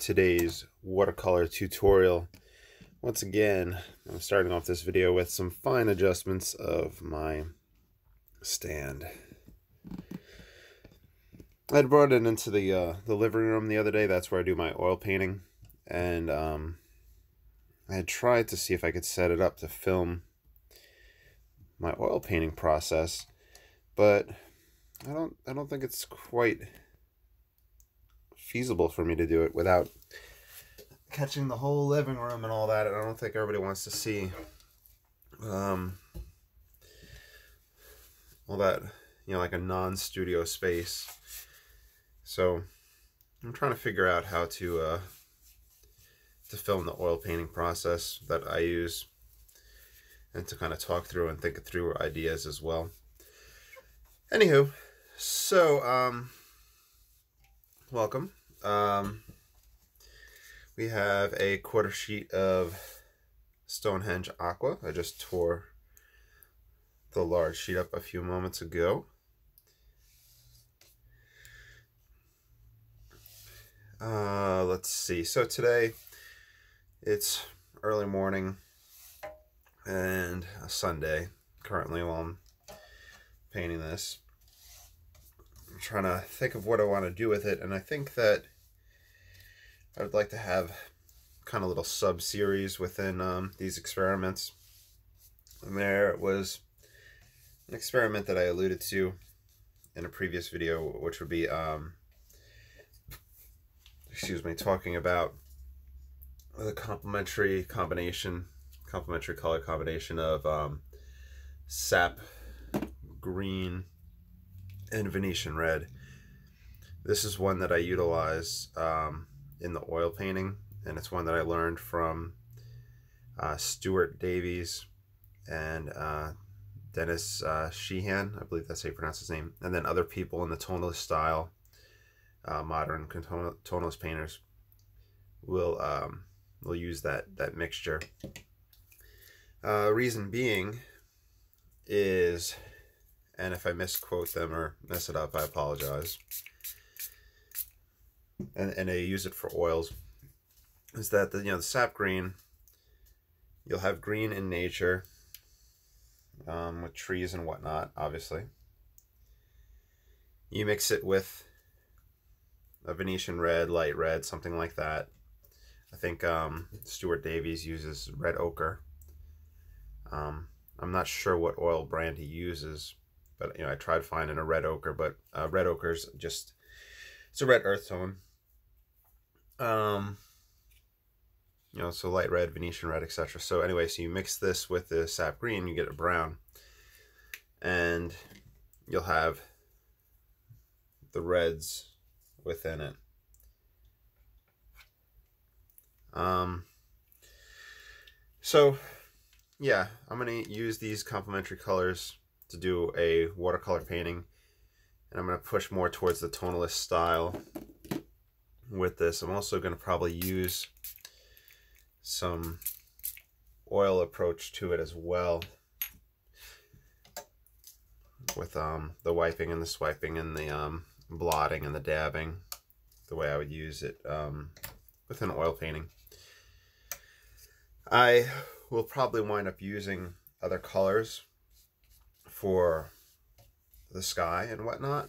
today's watercolor tutorial. Once again, I'm starting off this video with some fine adjustments of my stand. I brought it into the uh, the living room the other day. That's where I do my oil painting, and um, I had tried to see if I could set it up to film my oil painting process, but I don't I don't think it's quite feasible for me to do it without catching the whole living room and all that. And I don't think everybody wants to see um, all that, you know, like a non-studio space. So I'm trying to figure out how to uh, to film the oil painting process that I use and to kind of talk through and think through ideas as well. Anywho, so um, welcome. Um, we have a quarter sheet of Stonehenge Aqua. I just tore the large sheet up a few moments ago. Uh, let's see. So today it's early morning and a Sunday currently while I'm painting this I'm trying to think of what I want to do with it, and I think that I would like to have kind of little sub-series within um, these experiments. And there was an experiment that I alluded to in a previous video, which would be, um, excuse me, talking about the complementary combination, complementary color combination of um, sap green and Venetian red. This is one that I utilize um, in the oil painting, and it's one that I learned from uh, Stuart Davies and uh, Dennis uh, Sheehan, I believe that's how you pronounce his name, and then other people in the tonalist style, uh, modern tonalist painters will um, will use that that mixture. Uh, reason being is and if I misquote them or mess it up, I apologize. And, and I use it for oils. Is that the you know the sap green? You'll have green in nature, um, with trees and whatnot, obviously. You mix it with a Venetian red, light red, something like that. I think um, Stuart Davies uses red ochre. Um, I'm not sure what oil brand he uses, but you know, I tried finding a red ochre, but uh, red ochre's just it's a red earth tone. Um, you know, so light red, Venetian red, etc. So anyway, so you mix this with the sap green, you get a brown, and you'll have the reds within it. Um, so yeah, I'm gonna use these complementary colors to do a watercolor painting. And I'm going to push more towards the tonalist style with this. I'm also going to probably use some oil approach to it as well with um, the wiping and the swiping and the um, blotting and the dabbing the way I would use it um, with an oil painting. I will probably wind up using other colors for the sky and whatnot.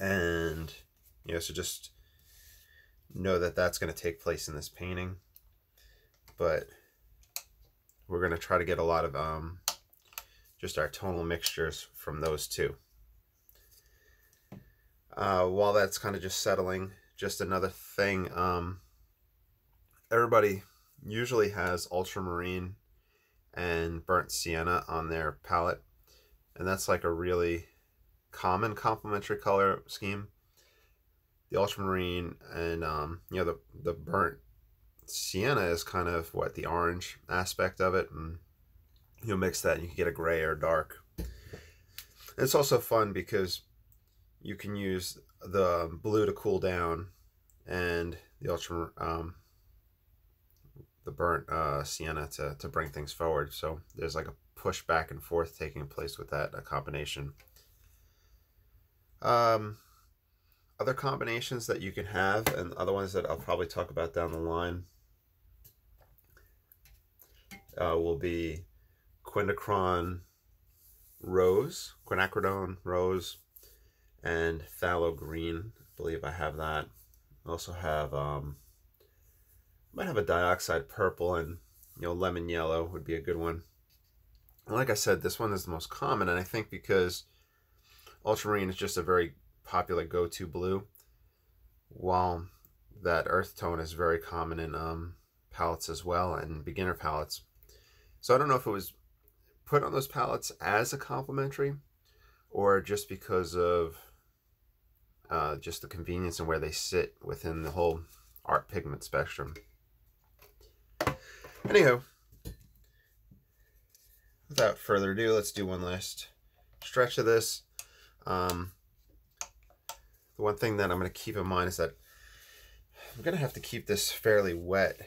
And, you know, so just know that that's going to take place in this painting. But we're going to try to get a lot of um, just our tonal mixtures from those two. Uh, while that's kind of just settling, just another thing, um, everybody usually has ultramarine and burnt sienna on their palette. And that's like a really common complementary color scheme. The ultramarine and um, you know the the burnt sienna is kind of what the orange aspect of it, and you'll mix that and you can get a gray or dark. It's also fun because you can use the blue to cool down and the ultra um, the burnt uh, sienna to, to bring things forward. So there's like a push back and forth taking place with that a combination. Um, other combinations that you can have and other ones that I'll probably talk about down the line uh, will be quinacron rose, quinacridone rose, and phthalo green. I believe I have that. I also have, um, I might have a dioxide purple and, you know, lemon yellow would be a good one. And like I said, this one is the most common, and I think because ultramarine is just a very popular go-to blue, while that earth tone is very common in um, palettes as well and beginner palettes. So I don't know if it was put on those palettes as a complimentary or just because of uh, just the convenience and where they sit within the whole art pigment spectrum. Anyhow, without further ado, let's do one last stretch of this. Um, one thing that I'm going to keep in mind is that I'm going to have to keep this fairly wet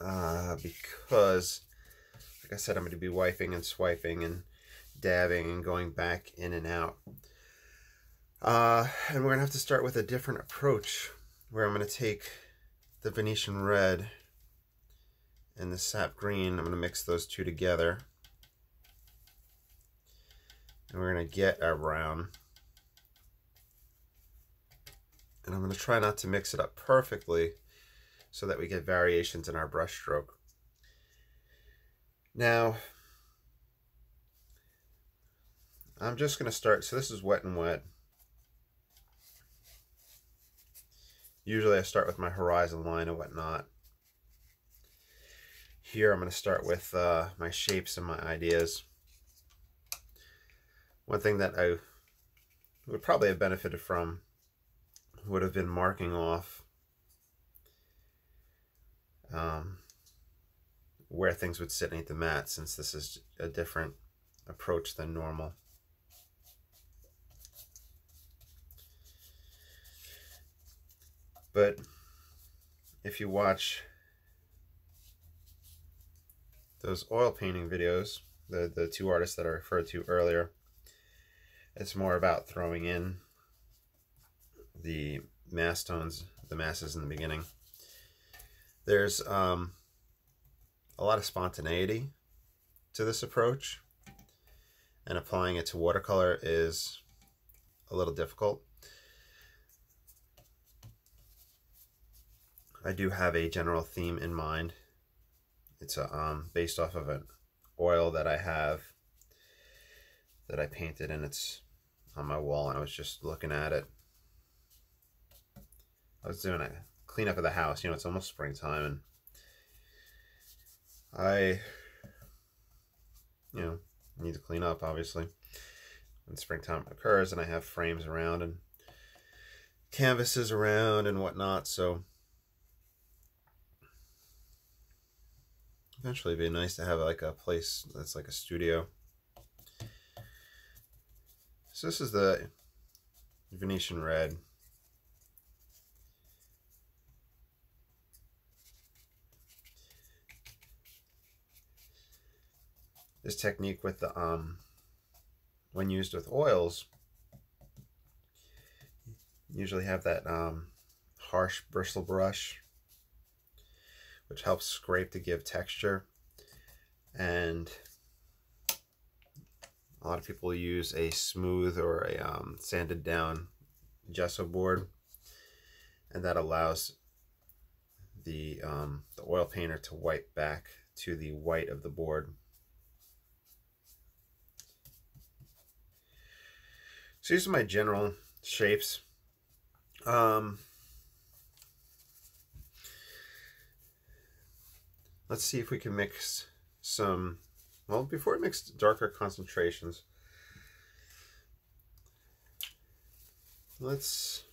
uh, because, like I said, I'm going to be wiping and swiping and dabbing and going back in and out. Uh, and we're going to have to start with a different approach where I'm going to take the Venetian red and the sap green. I'm going to mix those two together. And we're going to get our brown. And I'm going to try not to mix it up perfectly so that we get variations in our brush stroke. Now, I'm just going to start, so this is wet and wet. Usually I start with my horizon line and whatnot. Here I'm going to start with uh, my shapes and my ideas. One thing that I would probably have benefited from would have been marking off um, where things would sit underneath the mat since this is a different approach than normal. But if you watch those oil painting videos, the, the two artists that I referred to earlier, it's more about throwing in the mass tones, the masses in the beginning. There's um, a lot of spontaneity to this approach, and applying it to watercolor is a little difficult. I do have a general theme in mind. It's a, um, based off of an oil that I have that I painted and it's on my wall and I was just looking at it. I was doing a cleanup of the house. You know, it's almost springtime and I, you know, need to clean up obviously when springtime occurs and I have frames around and canvases around and whatnot. So Eventually, it'd be nice to have like a place that's like a studio. So this is the Venetian Red. This technique with the, um, when used with oils, usually have that um, harsh bristle brush which helps scrape to give texture. And a lot of people use a smooth or a um, sanded down gesso board. And that allows the, um, the oil painter to wipe back to the white of the board. So these are my general shapes. Um, Let's see if we can mix some, well, before we mix darker concentrations, let's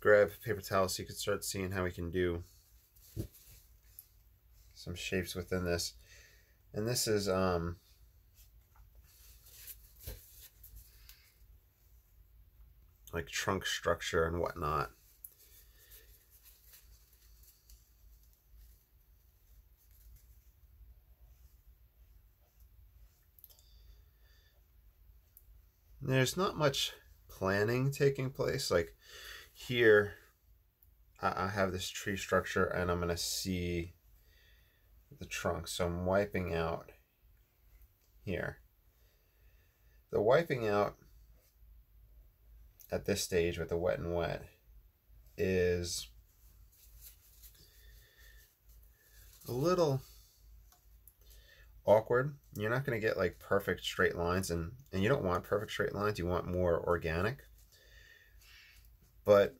grab paper towel so you can start seeing how we can do some shapes within this. And this is um, like trunk structure and whatnot. There's not much planning taking place. Like here, I, have this tree structure and I'm going to see the trunk. So I'm wiping out here. The wiping out at this stage with the wet and wet is a little awkward. You're not going to get like perfect straight lines and, and you don't want perfect straight lines. You want more organic. But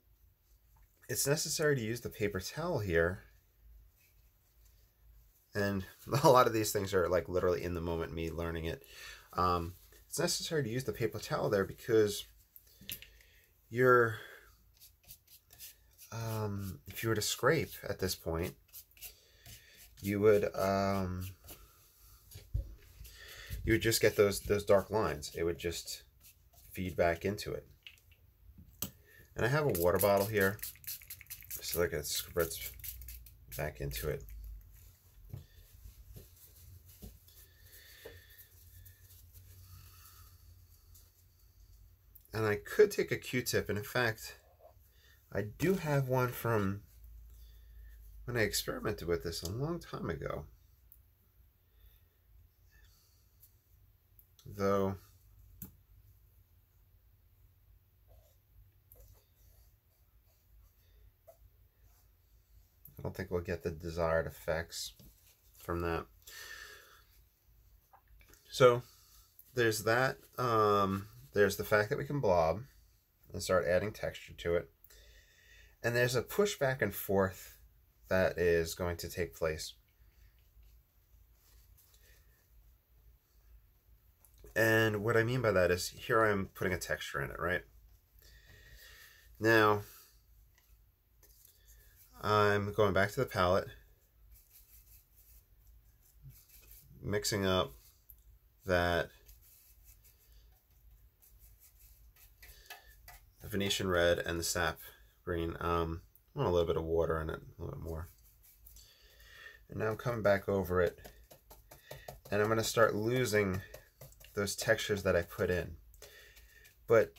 it's necessary to use the paper towel here. And a lot of these things are like literally in the moment me learning it. Um, it's necessary to use the paper towel there because you're um, if you were to scrape at this point, you would um, you would just get those those dark lines. It would just feed back into it. And I have a water bottle here, so like it spreads back into it. And I could take a Q-tip, and in fact, I do have one from when I experimented with this a long time ago. Though, I don't think we'll get the desired effects from that. So, there's that. Um, there's the fact that we can blob and start adding texture to it. And there's a push back and forth that is going to take place. And what I mean by that is here I am putting a texture in it, right? Now, I'm going back to the palette, mixing up that Venetian red and the sap green. Um, I want a little bit of water in it, a little bit more. And now I'm coming back over it, and I'm going to start losing those textures that I put in. But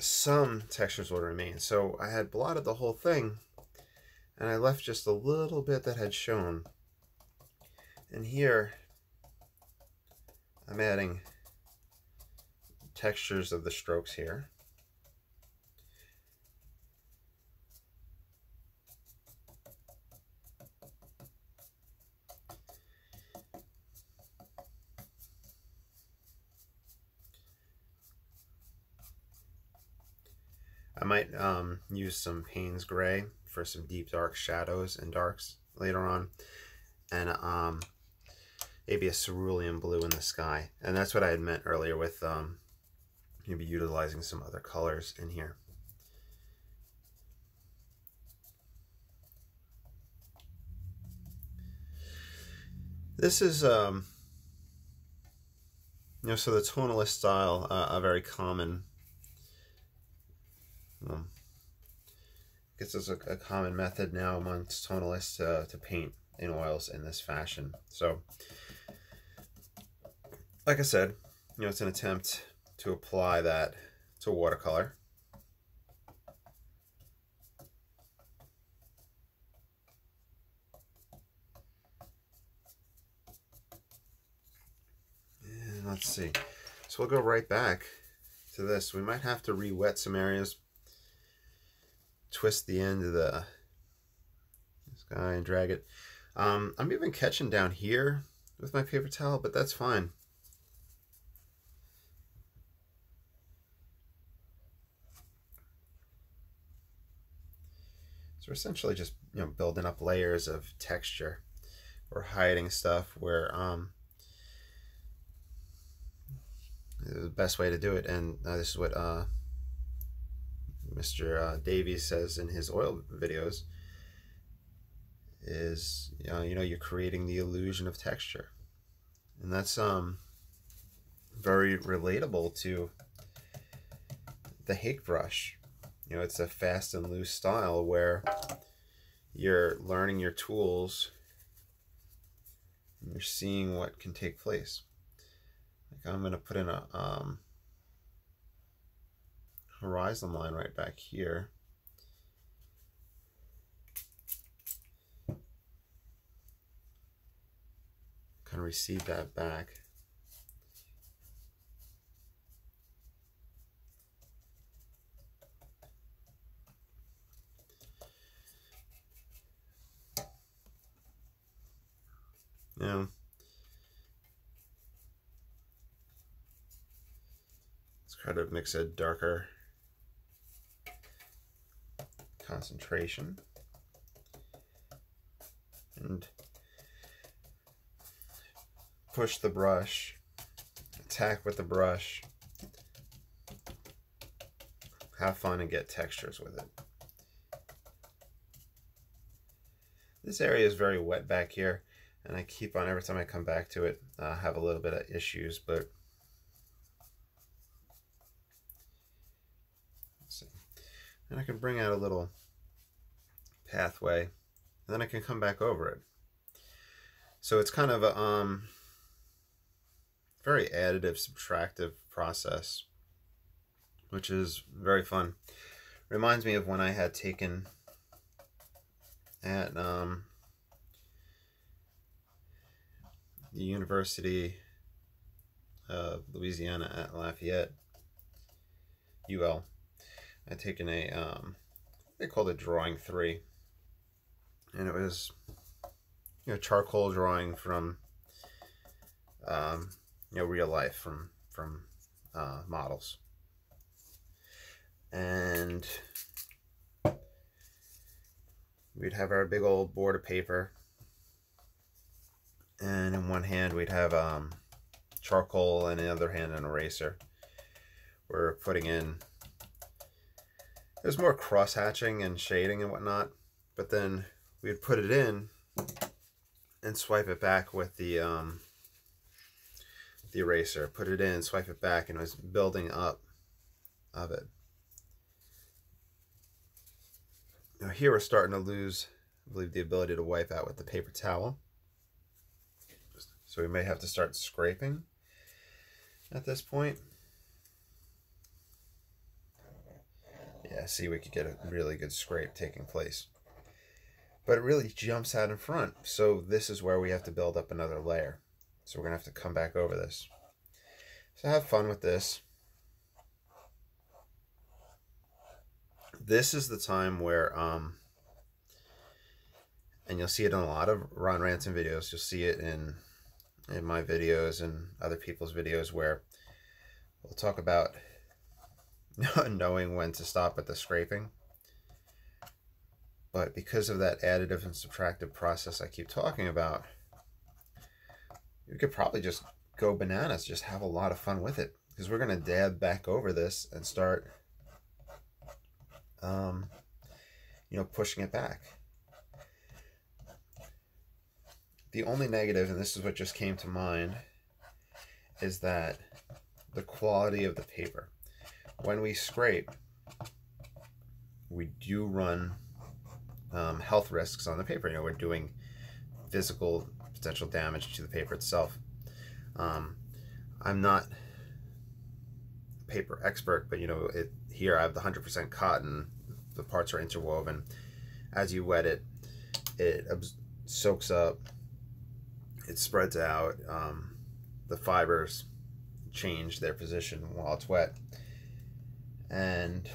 some textures will remain. So I had blotted the whole thing, and I left just a little bit that had shown. And here, I'm adding textures of the strokes here. I might um, use some Payne's Gray for some deep dark shadows and darks later on. And um, maybe a cerulean blue in the sky. And that's what I had meant earlier with um, maybe utilizing some other colors in here. This is, um, you know, so the tonalist style, uh, a very common um, I guess it's a, a, common method now amongst tonalists uh, to paint in oils in this fashion. So, like I said, you know, it's an attempt to apply that to watercolor. Let's see. So we'll go right back to this. We might have to re-wet some areas twist the end of the this guy and drag it. Um, I'm even catching down here with my paper towel, but that's fine. So we're essentially just you know building up layers of texture or hiding stuff where um, the best way to do it. And uh, this is what uh, Mr. Uh, Davies says in his oil videos is you know, you know you're creating the illusion of texture and that's um very relatable to the Hake brush you know it's a fast and loose style where you're learning your tools and you're seeing what can take place like I'm gonna put in a um horizon line right back here. Kind of recede that back. Now, let's try to mix a darker concentration. And push the brush, attack with the brush, have fun and get textures with it. This area is very wet back here and I keep on every time I come back to it I have a little bit of issues but and I can bring out a little pathway and then I can come back over it so it's kind of a um, very additive subtractive process which is very fun reminds me of when I had taken at um, the University of Louisiana at Lafayette, UL. I'd taken a, um, they called it Drawing 3. And it was, you know, charcoal drawing from, um, you know, real life, from, from uh, models. And we'd have our big old board of paper and in one hand we'd have um, charcoal and in the other hand an eraser. We're putting in, there's more cross hatching and shading and whatnot, but then we'd put it in and swipe it back with the um, the eraser. Put it in, swipe it back, and it was building up of it. Now here we're starting to lose, I believe, the ability to wipe out with the paper towel. So we may have to start scraping at this point. Yeah, see, we could get a really good scrape taking place. But it really jumps out in front. So this is where we have to build up another layer. So we're to have to come back over this. So have fun with this. This is the time where, um, and you'll see it in a lot of Ron Ranson videos. You'll see it in in my videos and other people's videos where we'll talk about knowing when to stop at the scraping. But because of that additive and subtractive process I keep talking about, you could probably just go bananas, just have a lot of fun with it. Because we're going to dab back over this and start, um, you know, pushing it back. The only negative, and this is what just came to mind, is that the quality of the paper. When we scrape, we do run um, health risks on the paper. You know, we're doing physical potential damage to the paper itself. Um, I'm not a paper expert, but you know, it here I have the 100% cotton. The parts are interwoven. As you wet it, it soaks up it spreads out. Um, the fibers change their position while it's wet. And,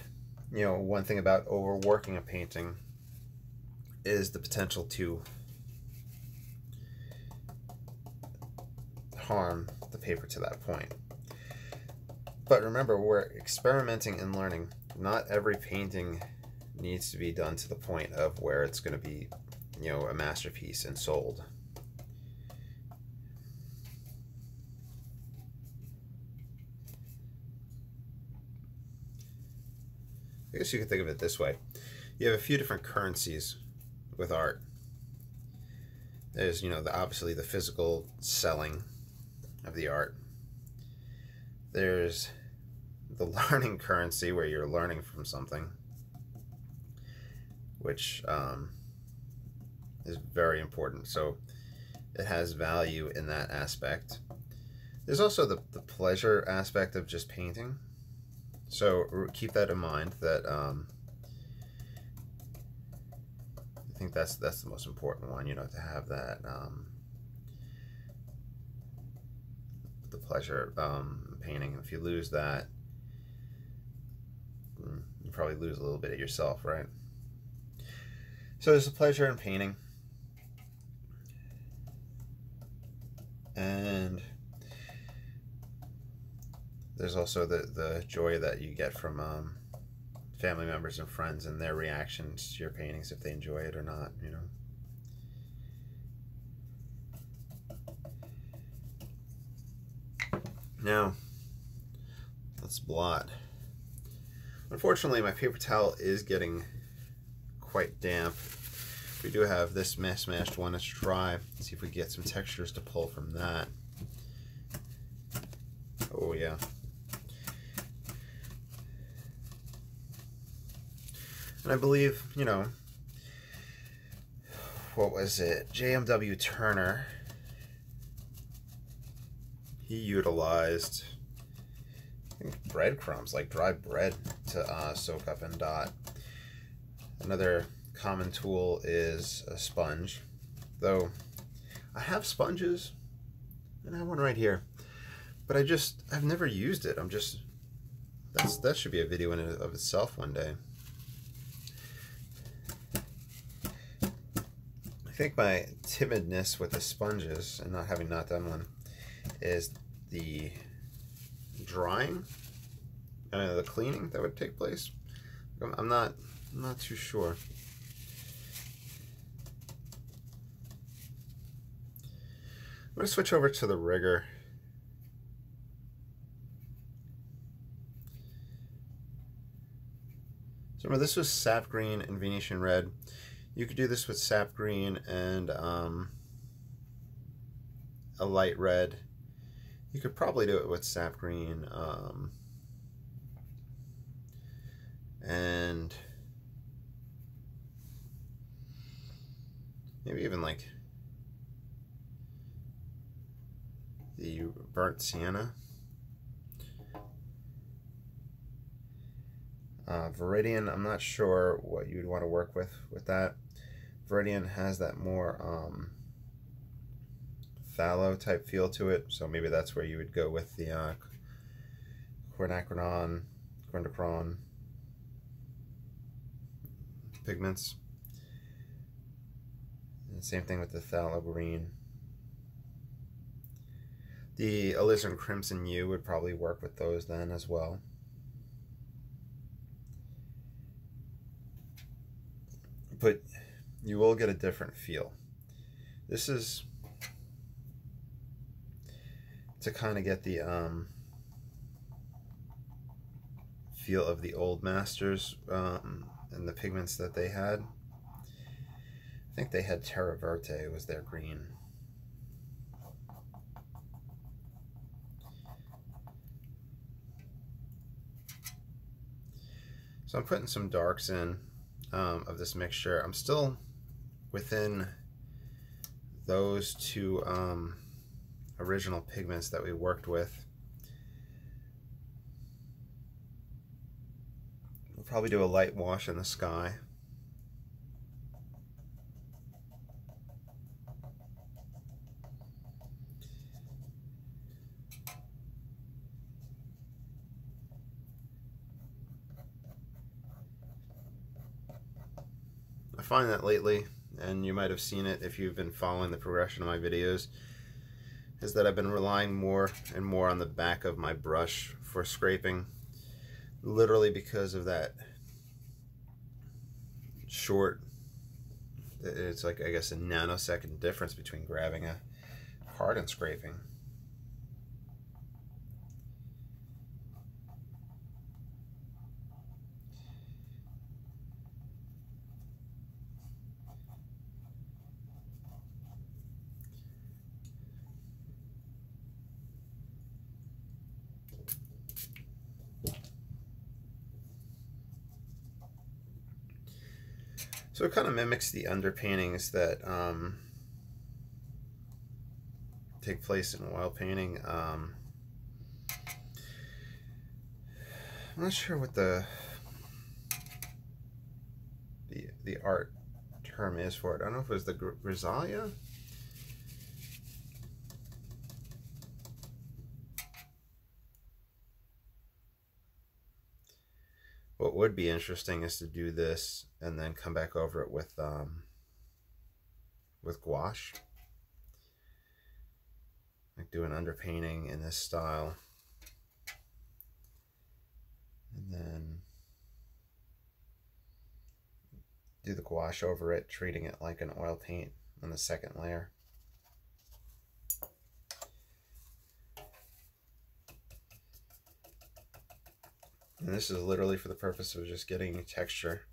you know, one thing about overworking a painting is the potential to harm the paper to that point. But remember, we're experimenting and learning. Not every painting needs to be done to the point of where it's going to be, you know, a masterpiece and sold. I guess you could think of it this way. You have a few different currencies with art. There's, you know, the, obviously the physical selling of the art. There's the learning currency where you're learning from something, which um, is very important. So it has value in that aspect. There's also the, the pleasure aspect of just painting So keep that in mind that um, I think that's that's the most important one, you know, to have that um, the pleasure um, painting. If you lose that, mm, you probably lose a little bit of yourself, right? So there's a pleasure in painting. And there's also the, the joy that you get from um, family members and friends and their reactions to your paintings, if they enjoy it or not, you know. Now, let's blot. Unfortunately, my paper towel is getting quite damp. We do have this mass mashed one. Let's try. See if we get some textures to pull from that. Oh yeah. And I believe, you know, what was it? JMW Turner. He utilized breadcrumbs, like dry bread, to uh, soak up and dot. Another common tool is a sponge, though I have sponges, and I have one right here, but I just, I've never used it. I'm just, that's that should be a video in of itself one day. Think my timidness with the sponges and not having not done one is the drying, and the cleaning that would take place. I'm not I'm not too sure. I'm to switch over to the rigger. So remember, this was sap green and Venetian red. You could do this with sap green and um, a light red. You could probably do it with sap green um, and Maybe even like the burnt sienna. Uh, Viridian, I'm not sure what you'd want to work with with that. Viridian has that more um, phthalo type feel to it, so maybe that's where you would go with the uh, quinacridone, quinacridone pigments. And same thing with the phthalo green. The alizarin crimson hue would probably work with those then as well. But you will get a different feel. This is to kind of get the um, feel of the old masters um, and the pigments that they had I think they had Terra Verte was their green. So I'm putting some darks in um, of this mixture. I'm still within those two um, original pigments that we worked with. We'll probably do a light wash in the sky. I find that lately, and you might have seen it if you've been following the progression of my videos, is that I've been relying more and more on the back of my brush for scraping, literally because of that short, it's like, I guess, a nanosecond difference between grabbing a card and scraping. So it kind of mimics the underpaintings that um, take place in oil painting. Um, I'm not sure what the the the art term is for it. I don't know if it was the Grisalia. Would be interesting is to do this and then come back over it with um, with gouache. Like do an underpainting in this style. And then do the gouache over it, treating it like an oil paint on the second layer. And this is literally for the purpose of just getting texture.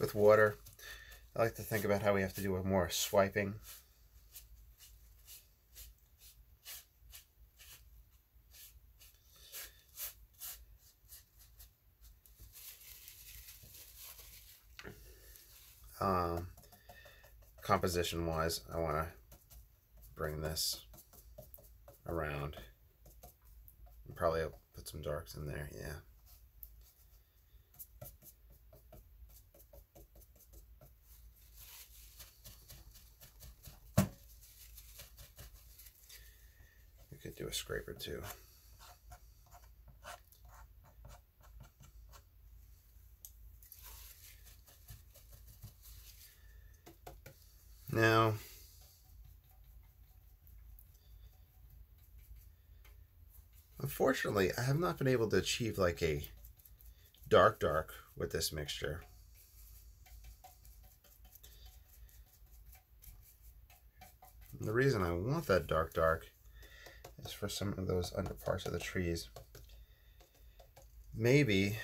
With water. I like to think about how we have to do more swiping. Um, composition wise, I want to bring this around. Probably put some darks in there, yeah. A scraper too. Now, unfortunately, I have not been able to achieve like a dark dark with this mixture. And the reason I want that dark dark is for some of those under parts of the trees. Maybe,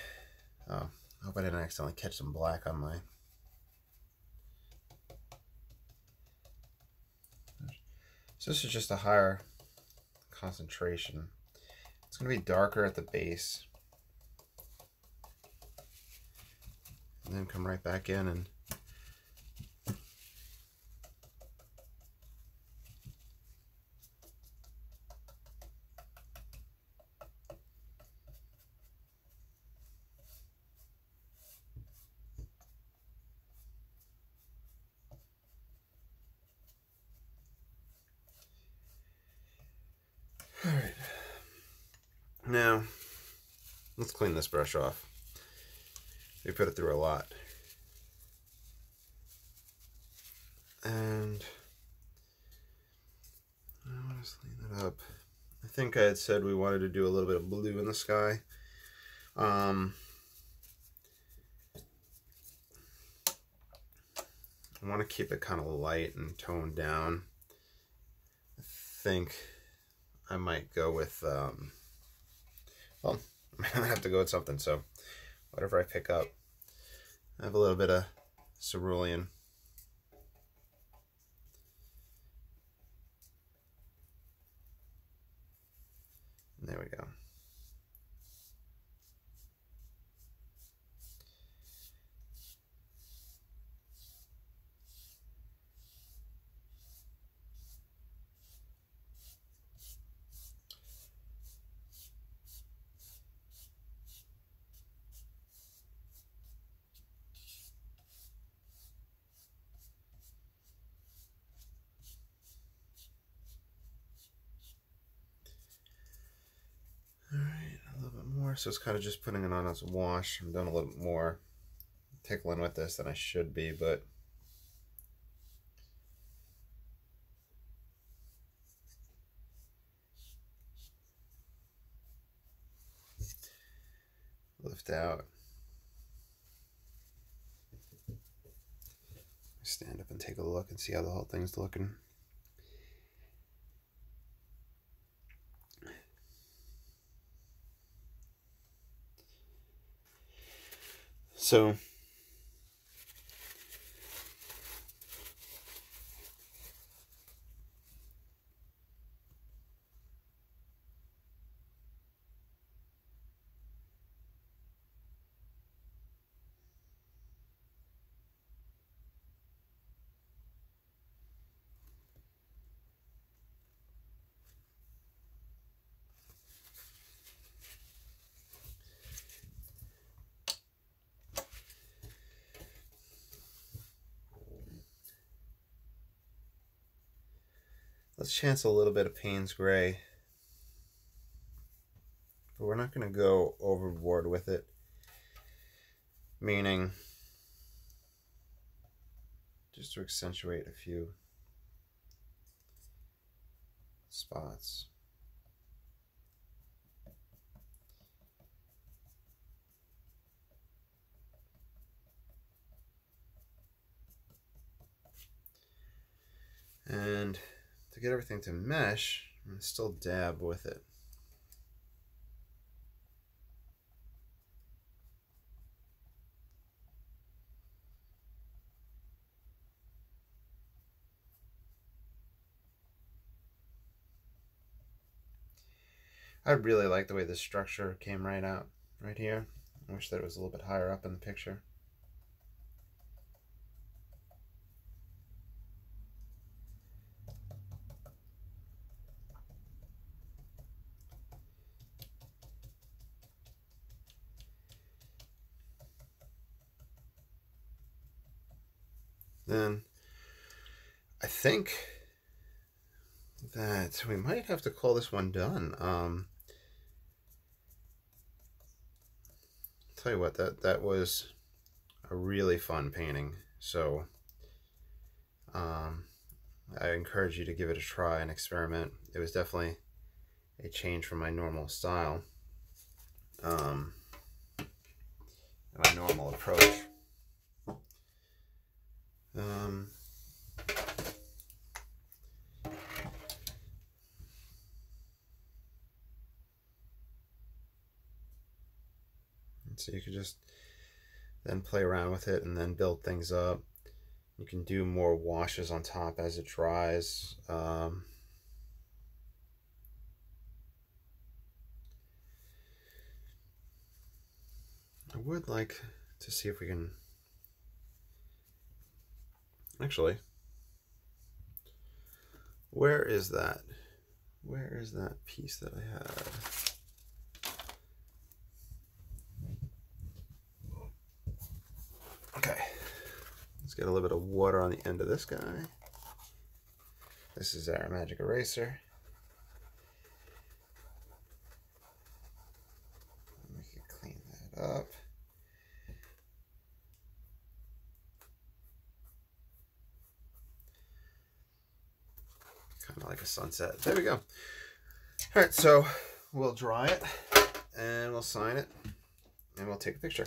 oh, I hope I didn't accidentally catch some black on my So this is just a higher concentration. It's going to be darker at the base. And then come right back in and Now, let's clean this brush off. We put it through a lot. And I want to clean that up. I think I had said we wanted to do a little bit of blue in the sky. Um, I want to keep it kind of light and toned down. I think I might go with, um, well, I'm going to have to go with something. So whatever I pick up, I have a little bit of cerulean. There we go. So it's kind of just putting it on as a wash. I'm doing a little bit more tickling with this than I should be, but lift out. Stand up and take a look and see how the whole thing's looking. So Let's chance a little bit of Payne's Gray. But we're not going to go overboard with it. Meaning, just to accentuate a few spots. And to get everything to mesh, I'm going to still dab with it. I really like the way this structure came right out right here. I wish that it was a little bit higher up in the picture. then I think that we might have to call this one done. Um, tell you what, that that was a really fun painting. So um, I encourage you to give it a try and experiment. It was definitely a change from my normal style, um, my normal approach. Um, so you could just then play around with it and then build things up. You can do more washes on top as it dries. Um, I would like to see if we can Actually, where is that? Where is that piece that I had? Okay, let's get a little bit of water on the end of this guy. This is our magic eraser. Let me clean that up. kind of like a sunset. There we go. All right, so we'll dry it and we'll sign it and we'll take a picture.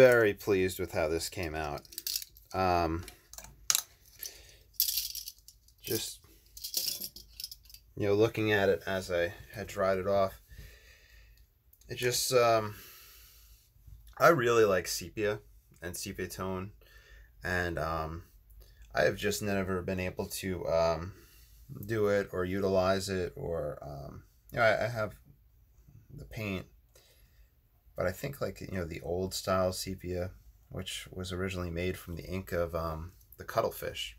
Very pleased with how this came out. Um, just, you know, looking at it as I had dried it off, it just, um, I really like sepia and sepia tone, and um, I have just never been able to um, do it or utilize it, or um, you know, I, I have the paint, but I think like you know the old style sepia, which was originally made from the ink of um, the cuttlefish.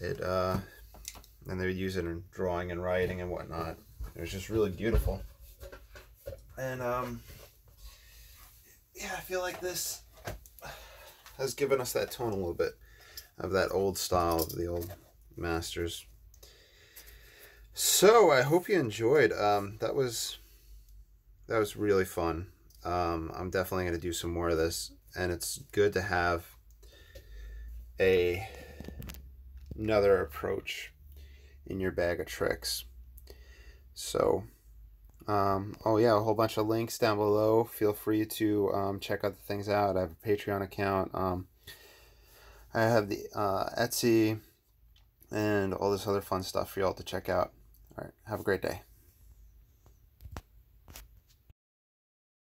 It uh, and they would use it in drawing and writing and whatnot. It was just really beautiful. And um, yeah, I feel like this has given us that tone a little bit of that old style of the old masters. So I hope you enjoyed. Um, that was that was really fun. Um, I'm definitely going to do some more of this, and it's good to have a another approach in your bag of tricks. So um, oh yeah, a whole bunch of links down below. Feel free to um, check out the things out. I have a Patreon account. Um, I have the uh, Etsy and all this other fun stuff for y'all to check out. All right, have a great day.